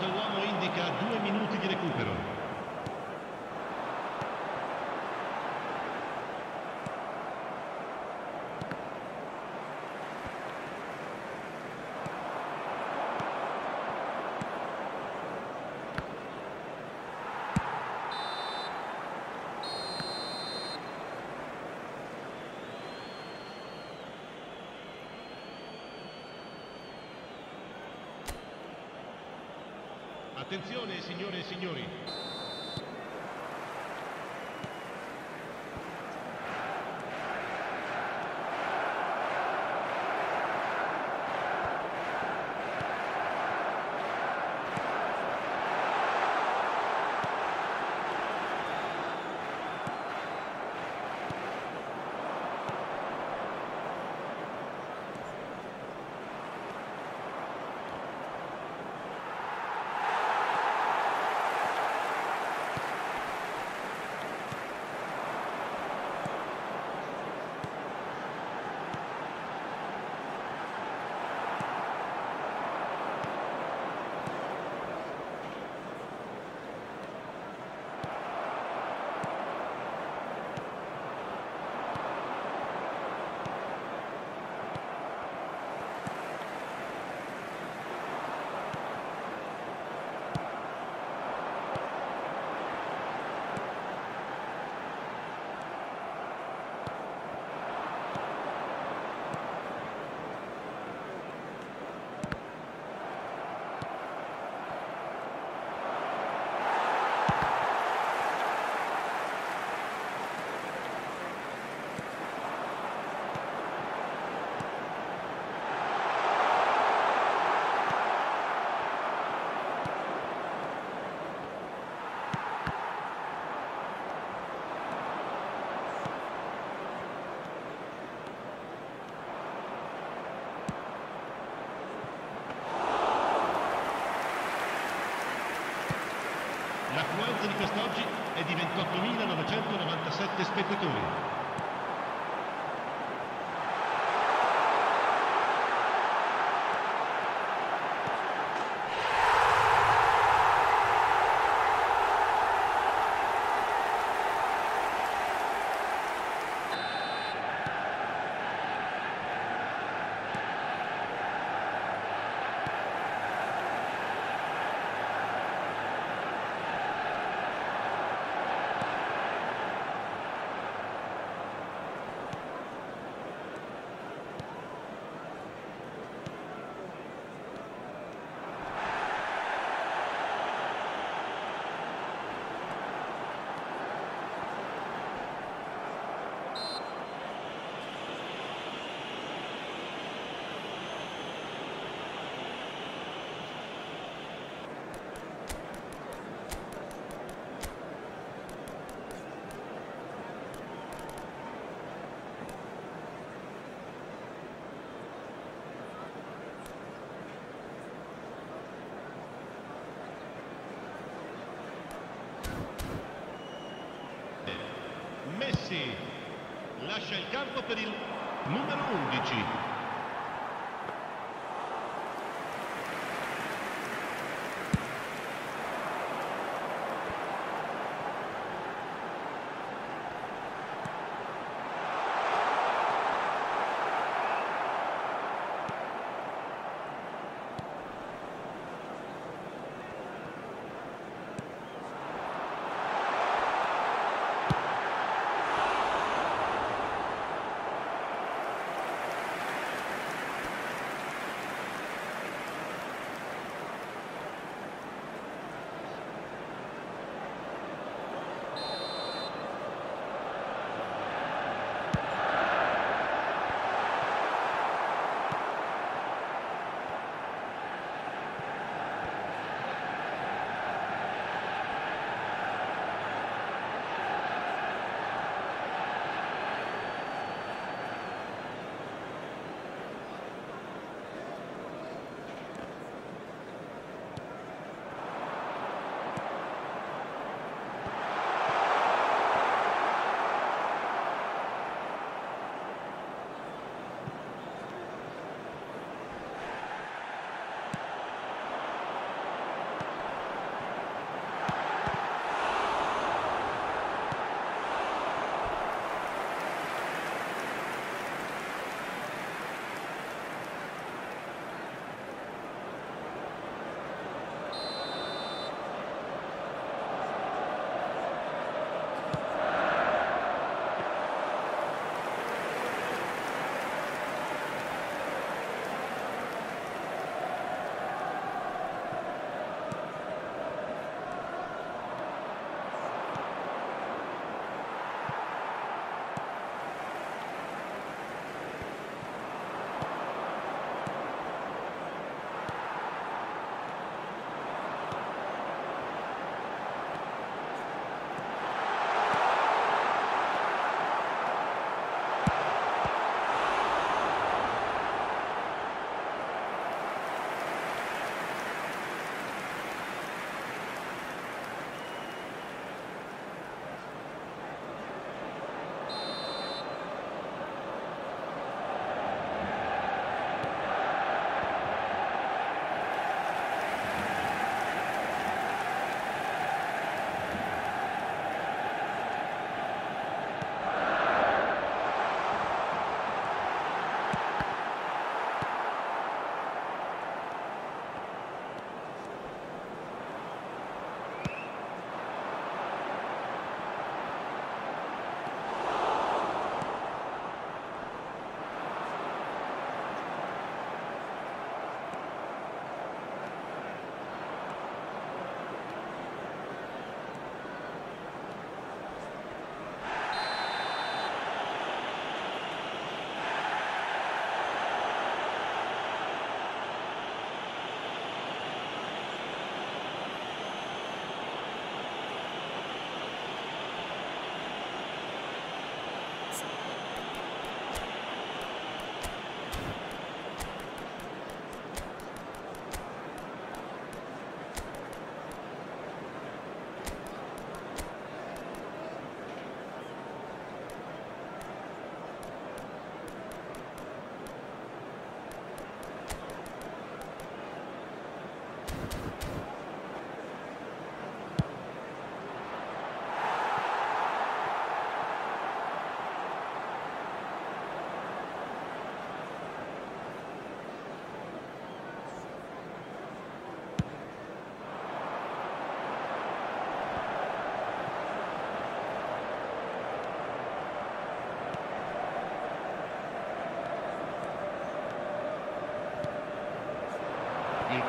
Uomo indica due minuti di recupero. Attenzione signore e signori. L'affluenza di quest'oggi è di 28.997 spettatori. Lascia il campo per il numero 11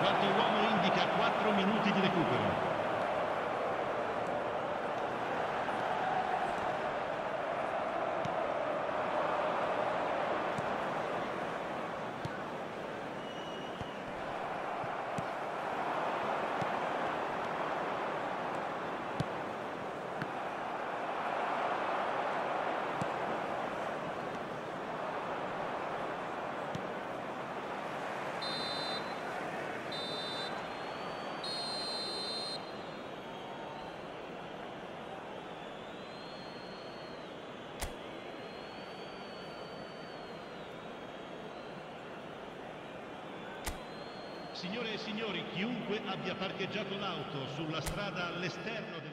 quarto uomo indica 4 minuti di recupero. Signore e signori, chiunque abbia parcheggiato l'auto sulla strada all'esterno del